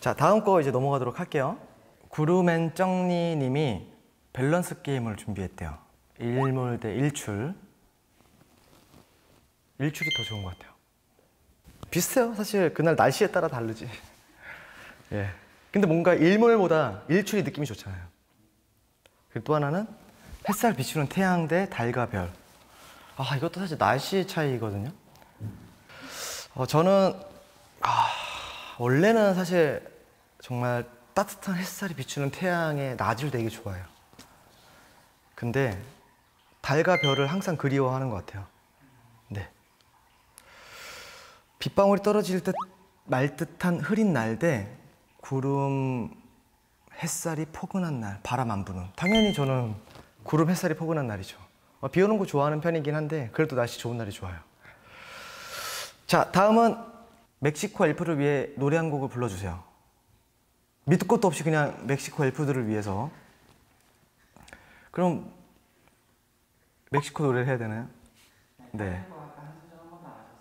자, 다음 거 이제 넘어가도록 할게요. 구루맨 쩡니 님이 밸런스 게임을 준비했대요. 일몰 대 일출. 일출이 더 좋은 것 같아요. 비슷해요. 사실 그날 날씨에 따라 다르지. 예. 근데 뭔가 일몰보다 일출이 느낌이 좋잖아요. 그리고 또 하나는 햇살 비추는 태양 대 달과 별. 아, 이것도 사실 날씨 차이거든요. 어, 저는 아, 원래는 사실 정말 따뜻한 햇살이 비추는 태양의 낮을 되게 좋아해요. 근데 달과 별을 항상 그리워하는 것 같아요. 네. 빗방울이 떨어질 듯 말 듯한 흐린 날대 구름 햇살이 포근한 날, 바람 안 부는. 당연히 저는 구름 햇살이 포근한 날이죠. 어, 비 오는 거 좋아하는 편이긴 한데 그래도 날씨 좋은 날이 좋아요. 자, 다음은 멕시코 엘프를 위해 노래 한 곡을 불러주세요. 밑도 끝도 없이 그냥 멕시코 엘프들을 위해서. 그럼 멕시코 노래를 해야 되나요? 네.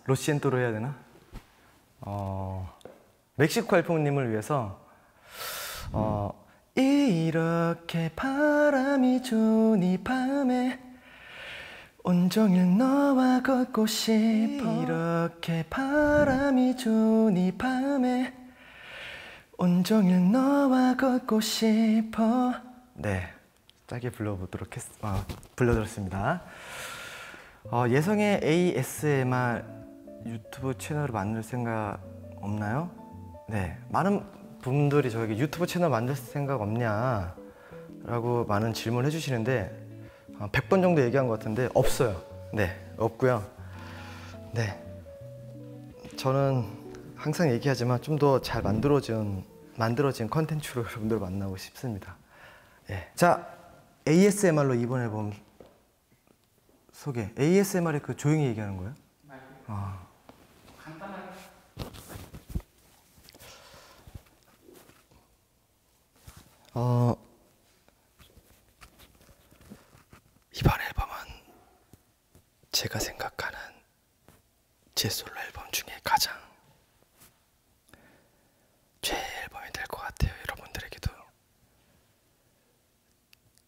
로시엔토로 해야 되나? 어, 멕시코 엘프님을 위해서 어, 이렇게 바람이 좋은 이 밤에 온종일 너와 걷고 싶어. 이렇게 바람이 좋은 이 밤에 온종일 너와 걷고 싶어. 네 짧게 불러보도록 했, 어, 불러드렸습니다. 어, 예성의 ASMR 유튜브 채널을 만들 생각 없나요? 네 많은 분들이 저에게 유튜브 채널 만들 생각 없냐 라고 많은 질문을 해주시는데 100번 정도 얘기한 것 같은데 없어요. 네, 없고요. 네, 저는 항상 얘기하지만 좀 더 잘 만들어진 만들어진 컨텐츠로 여러분들 만나고 싶습니다. 예. 자, ASMR로 이번 앨범 소개. ASMR이 그 조용히 얘기하는 거예요? 아. 어, 이번 앨범은 제가 생각하는 제 솔로 앨범 중에 가장 최애 앨범이 될것 같아요. 여러분들에게도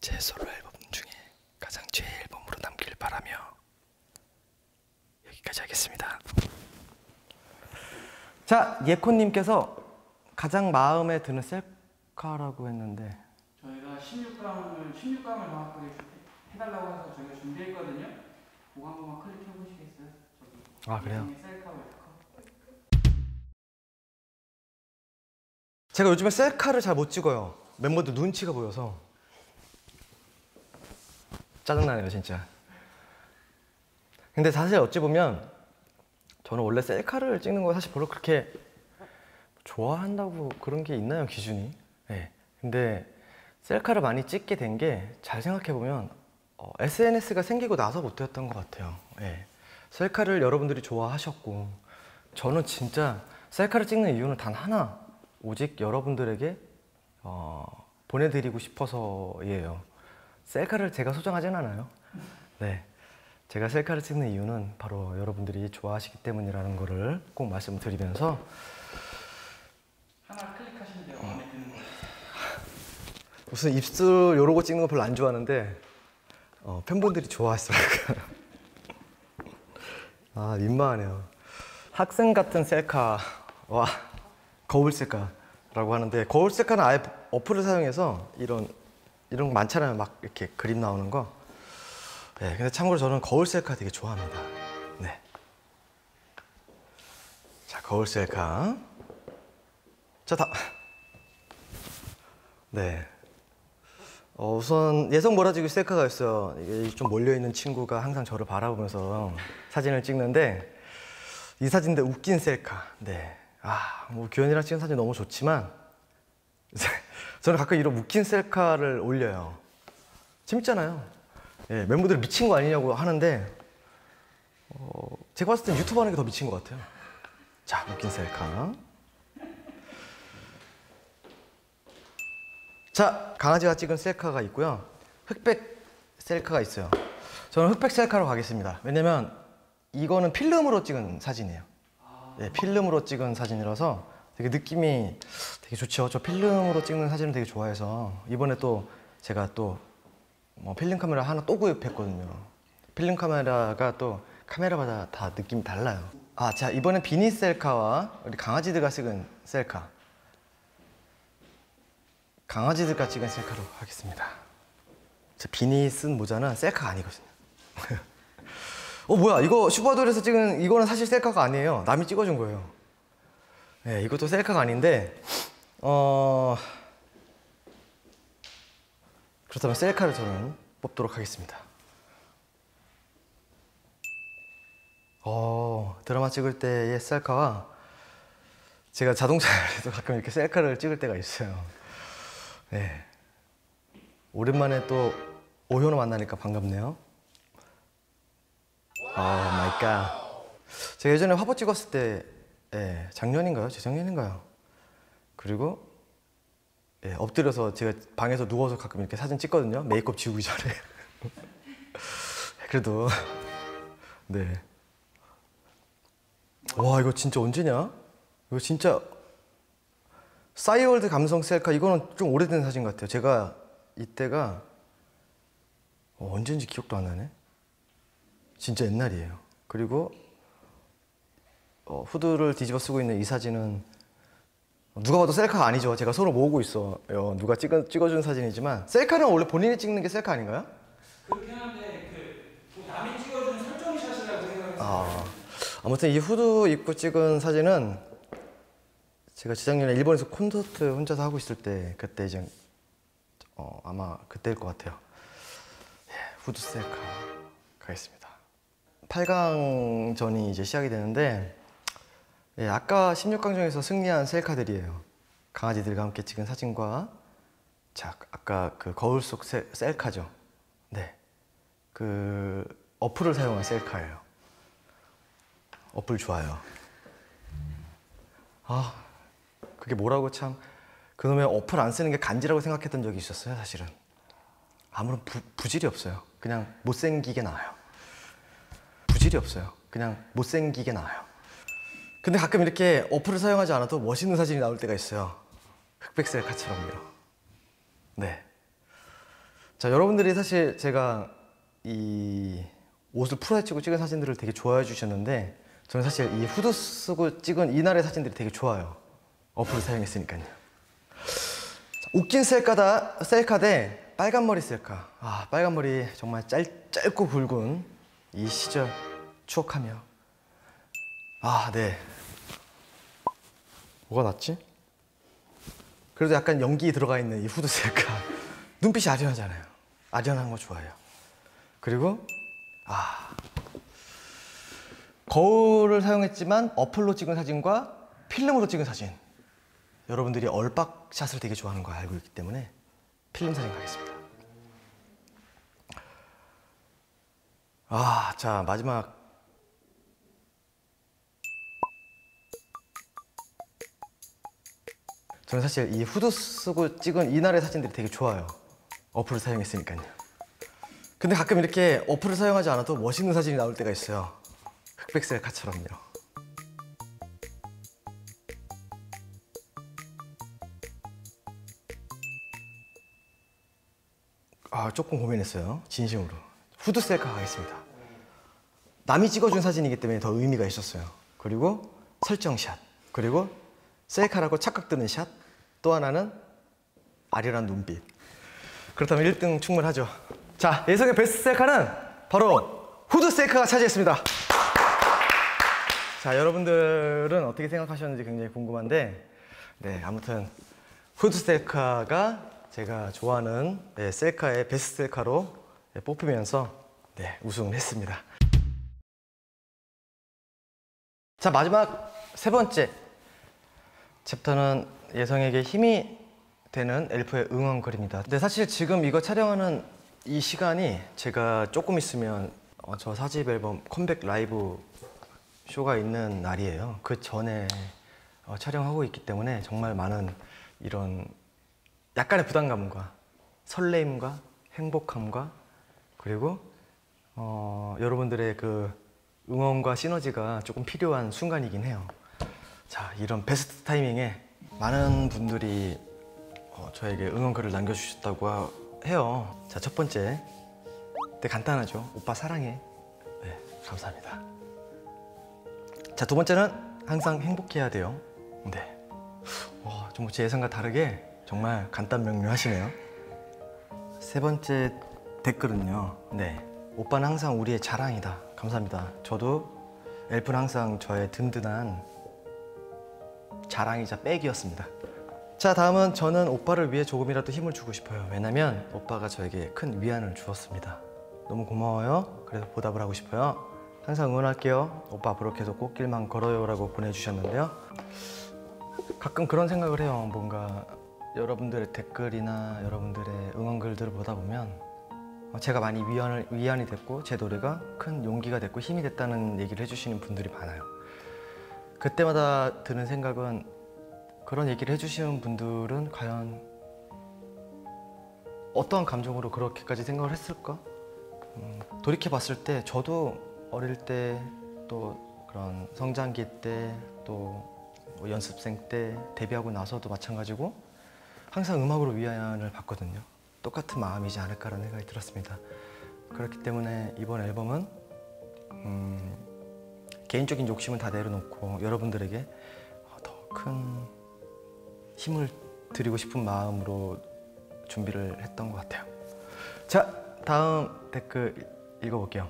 제 솔로 앨범 중에 가장 최애 앨범으로 남길 바라며 여기까지 하겠습니다. 자, 예코님께서 가장 마음에 드는 셀카라고 했는데 저희가 16강을 16강을 정확하게 해달라고 해서 저희가 준비했거든요. 그거 한 번만 클릭해 보시겠어요? 저기. 아, 그래요? 셀카 웨이커. 제가 요즘에 셀카를 잘 못 찍어요. 멤버들 눈치가 보여서 짜증나네요, 진짜. 근데 사실 어찌 보면 저는 원래 셀카를 찍는 거 사실 별로 그렇게 좋아한다고 그런 게 있나요, 기준이? 네. 근데 셀카를 많이 찍게 된 게 잘 생각해 보면 어, SNS가 생기고 나서부터였던 것 같아요. 예. 셀카를 여러분들이 좋아하셨고 저는 진짜 셀카를 찍는 이유는 단 하나 오직 여러분들에게 어, 보내드리고 싶어서예요. 셀카를 제가 소장하진 않아요. 네. 제가 셀카를 찍는 이유는 바로 여러분들이 좋아하시기 때문이라는 거를 꼭 말씀드리면서 하나 클릭하시면 돼요. 거. 무슨 입술 요러고 찍는 거 별로 안 좋아하는데 어, 팬분들이 좋아했어요. 아 민망하네요. 학생 같은 셀카 와 거울 셀카라고 하는데 거울 셀카는 아예 어플을 사용해서 이런 이런 거 많잖아요. 막 이렇게 그림 나오는 거. 네, 근데 참고로 저는 거울 셀카 되게 좋아합니다. 네. 자 거울 셀카. 자 다. 네. 어, 우선 예성 몰아주기 셀카가 있어요. 이게 좀 몰려있는 친구가 항상 저를 바라보면서 사진을 찍는데 이 사진인데 웃긴 셀카. 네. 아, 뭐 규현이랑 찍은 사진 너무 좋지만 저는 가끔 이런 웃긴 셀카를 올려요. 재밌잖아요. 예, 멤버들 미친 거 아니냐고 하는데 어, 제가 봤을 땐 유튜브 하는 게 더 미친 것 같아요. 자, 웃긴 셀카. 자, 강아지가 찍은 셀카가 있고요. 흑백 셀카가 있어요. 저는 흑백 셀카로 가겠습니다. 왜냐면 이거는 필름으로 찍은 사진이에요. 네, 필름으로 찍은 사진이라서 되게 느낌이 되게 좋죠. 저 필름으로 찍는 사진을 되게 좋아해서 이번에 또 제가 또 뭐 필름 카메라 하나 또 구입했거든요. 필름 카메라가 또 카메라마다 다 느낌이 달라요. 아, 자 이번엔 비니 셀카와 우리 강아지들과 찍은 셀카. 강아지들과 찍은 셀카로 하겠습니다. 저 비니 쓴 모자는 셀카가 아니거든요. 어 뭐야 이거 슈퍼돌에서 찍은 이거는 사실 셀카가 아니에요. 남이 찍어준 거예요. 네, 이것도 셀카가 아닌데 어 그렇다면 셀카를 저는 뽑도록 하겠습니다. 어 드라마 찍을 때의 셀카와 제가 자동차에도 가끔 이렇게 셀카를 찍을 때가 있어요. 네. 오랜만에 또 오현우 만나니까 반갑네요. Oh my god. 제가 예전에 화보 찍었을 때 예, 작년인가요? 재작년인가요? 그리고 예, 엎드려서 제가 방에서 누워서 가끔 이렇게 사진 찍거든요. 메이크업 지우기 전에. 그래도 네. 와 이거 진짜 언제냐? 이거 진짜 싸이월드 감성 셀카 이거는 좀 오래된 사진 같아요. 제가 이때가 어, 언제인지 기억도 안 나네. 진짜 옛날이에요. 그리고 어, 후드를 뒤집어 쓰고 있는 이 사진은 누가 봐도 셀카가 아니죠. 제가 서로 모으고 있어요. 누가 찍어, 찍어준 사진이지만 셀카는 원래 본인이 찍는 게 셀카 아닌가요? 그렇긴 한데 그 남이 찍어준 설정샷이라고 생각해서 아, 아무튼 이 후드 입고 찍은 사진은 제가 재작년에 일본에서 콘서트 혼자서 하고 있을 때 그때 이제 어, 아마 그때일 것 같아요. 예, 후드 셀카 가겠습니다. 8강전이 이제 시작이 되는데 예, 아까 16강전에서 승리한 셀카들이에요. 강아지들과 함께 찍은 사진과 자 아까 그 거울 속 셀, 셀카죠. 네, 그 어플을 사용한 셀카예요. 어플 좋아요. 아, 그게 뭐라고 참 그놈의 어플 안 쓰는 게 간지라고 생각했던 적이 있었어요, 사실은. 아무런 부, 부질이 없어요. 그냥 못생기게 나와요. 부질이 없어요. 그냥 못생기게 나와요. 근데 가끔 이렇게 어플을 사용하지 않아도 멋있는 사진이 나올 때가 있어요. 흑백 셀카처럼요. 네. 자, 여러분들이 사실 제가 이 옷을 풀어헤치고 찍은 사진들을 되게 좋아해 주셨는데 저는 사실 이 후드 쓰고 찍은 이날의 사진들이 되게 좋아요. 어플을 사용했으니까요. 자, 웃긴 셀카다 셀카 대 빨간 머리 셀카. 아 빨간 머리 정말 짧 짧고 굵은 이 시절 추억하며. 아 네. 뭐가 낫지? 그래도 약간 연기 들어가 있는 이 후드 셀카. 눈빛이 아련하잖아요. 아련한 거 좋아해요. 그리고 아 거울을 사용했지만 어플로 찍은 사진과 필름으로 찍은 사진. 여러분들이 얼박샷을 되게 좋아하는 거 알고 있기 때문에 필름 사진 가겠습니다. 아, 자 마지막 저는 사실 이 후드 쓰고 찍은 이날의 사진들이 되게 좋아요. 어플을 사용했으니까요. 근데 가끔 이렇게 어플을 사용하지 않아도 멋있는 사진이 나올 때가 있어요. 흑백 셀카처럼요. 아, 조금 고민했어요. 진심으로. 후드 셀카 가겠습니다. 남이 찍어준 사진이기 때문에 더 의미가 있었어요. 그리고 설정샷. 그리고 셀카라고 착각 드는 샷. 또 하나는 아련한 눈빛. 그렇다면 1등 충분하죠. 자, 예성의 베스트 셀카는 바로 후드 셀카가 차지했습니다. 자, 여러분들은 어떻게 생각하셨는지 굉장히 궁금한데, 네, 아무튼 후드 셀카가 제가 좋아하는 네, 셀카의 베스트 셀카로 네, 뽑히면서 네, 우승을 했습니다. 자, 마지막 세 번째 챕터는 예성에게 힘이 되는 엘프의 응원글입니다. 근데 사실 지금 이거 촬영하는 이 시간이 제가 조금 있으면 어, 저 사집 앨범 컴백 라이브 쇼가 있는 날이에요. 그 전에 어, 촬영하고 있기 때문에 정말 많은 이런 약간의 부담감과 설레임과 행복함과 그리고 어, 여러분들의 그 응원과 시너지가 조금 필요한 순간이긴 해요. 자, 이런 베스트 타이밍에 많은 분들이 어, 저에게 응원글을 남겨주셨다고 하- 해요. 자, 첫 번째. 되게 간단하죠. 오빠 사랑해. 네, 감사합니다. 자, 두 번째는 항상 행복해야 돼요. 네. 와, 정말 제 예상과 다르게 정말 간단 명료하시네요. 세 번째 댓글은요. 네. 오빠는 항상 우리의 자랑이다. 감사합니다. 저도 엘프는 항상 저의 든든한 자랑이자 백이었습니다. 자, 다음은 저는 오빠를 위해 조금이라도 힘을 주고 싶어요. 왜냐면 오빠가 저에게 큰 위안을 주었습니다. 너무 고마워요. 그래서 보답을 하고 싶어요. 항상 응원할게요. 오빠 앞으로 계속 꽃길만 걸어요 라고 보내주셨는데요. 가끔 그런 생각을 해요. 뭔가 여러분들의 댓글이나 여러분들의 응원글들을 보다 보면 어, 제가 많이 위안을, 위안이 됐고 제 노래가 큰 용기가 됐고 힘이 됐다는 얘기를 해주시는 분들이 많아요. 그때마다 드는 생각은 그런 얘기를 해주시는 분들은 과연 어떠한 감정으로 그렇게까지 생각을 했을까? 음, 돌이켜 봤을 때 저도 어릴 때 또 그런 성장기 때또 뭐 연습생 때 데뷔하고 나서도 마찬가지고 항상 음악으로 위안을 받거든요. 똑같은 마음이지 않을까라는 생각이 들었습니다. 그렇기 때문에 이번 앨범은 음, 개인적인 욕심은 다 내려놓고 여러분들에게 더 큰 힘을 드리고 싶은 마음으로 준비를 했던 것 같아요. 자, 다음 댓글 읽어볼게요.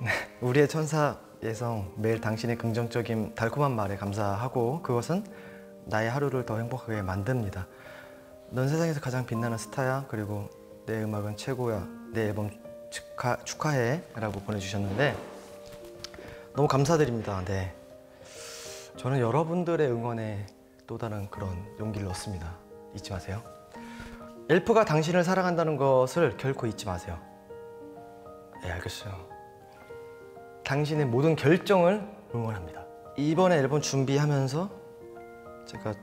네, 우리의 천사 예성 매일 당신의 긍정적인 달콤한 말에 감사하고 그것은 나의 하루를 더 행복하게 만듭니다. 넌 세상에서 가장 빛나는 스타야. 그리고 내 음악은 최고야. 내 앨범 축하 축하해 라고 보내주셨는데 너무 감사드립니다. 네, 저는 여러분들의 응원에 또 다른 그런 용기를 얻습니다. 잊지 마세요. 엘프가 당신을 사랑한다는 것을 결코 잊지 마세요. 네, 알겠어요. 당신의 모든 결정을 응원합니다. 이번에 앨범 준비하면서 제가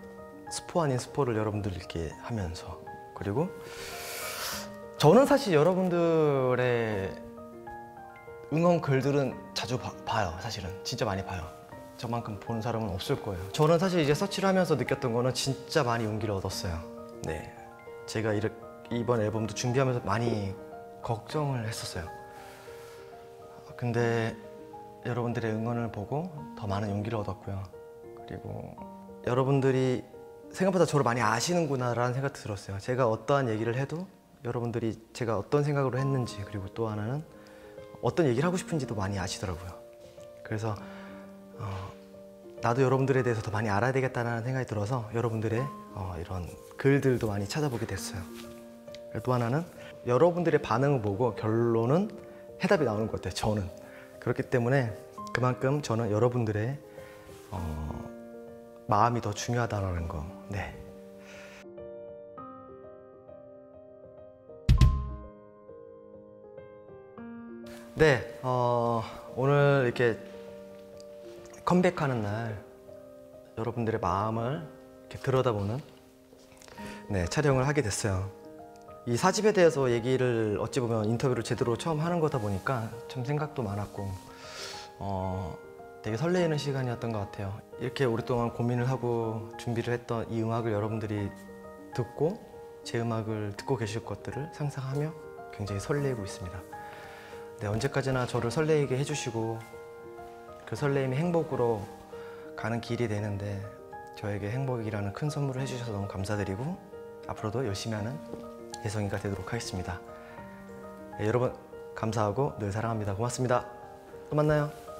스포 아닌 스포를 여러분들께 하면서 그리고 저는 사실 여러분들의 응원 글들은 자주 봐, 봐요. 사실은 진짜 많이 봐요. 저만큼 보는 사람은 없을 거예요. 저는 사실 이제 서치를 하면서 느꼈던 거는 진짜 많이 용기를 얻었어요. 네, 제가 이렇게 이번 앨범도 준비하면서 많이 걱정을 했었어요. 근데 여러분들의 응원을 보고 더 많은 용기를 얻었고요. 그리고 여러분들이 생각보다 저를 많이 아시는구나라는 생각도 들었어요. 제가 어떠한 얘기를 해도 여러분들이 제가 어떤 생각으로 했는지 그리고 또 하나는 어떤 얘기를 하고 싶은지도 많이 아시더라고요. 그래서 어, 나도 여러분들에 대해서 더 많이 알아야 되겠다는 생각이 들어서 여러분들의 어, 이런 글들도 많이 찾아보게 됐어요. 또 하나는 여러분들의 반응을 보고 결론은 해답이 나오는 것 같아요. 저는 그렇기 때문에 그만큼 저는 여러분들의 어, 마음이 더 중요하다는 거. 네. 네, 어, 오늘 이렇게 컴백하는 날 여러분들의 마음을 이렇게 들여다보는 네, 촬영을 하게 됐어요. 이 사집에 대해서 얘기를 어찌 보면 인터뷰를 제대로 처음 하는 거다 보니까 참 생각도 많았고 어, 되게 설레이는 시간이었던 것 같아요. 이렇게 오랫동안 고민을 하고 준비를 했던 이 음악을 여러분들이 듣고 제 음악을 듣고 계실 것들을 상상하며 굉장히 설레고 있습니다. 네, 언제까지나 저를 설레게 해주시고 그 설레임이 행복으로 가는 길이 되는데 저에게 행복이라는 큰 선물을 해주셔서 너무 감사드리고 앞으로도 열심히 하는 예성이가 되도록 하겠습니다. 네, 여러분 감사하고 늘 사랑합니다. 고맙습니다. 또 만나요.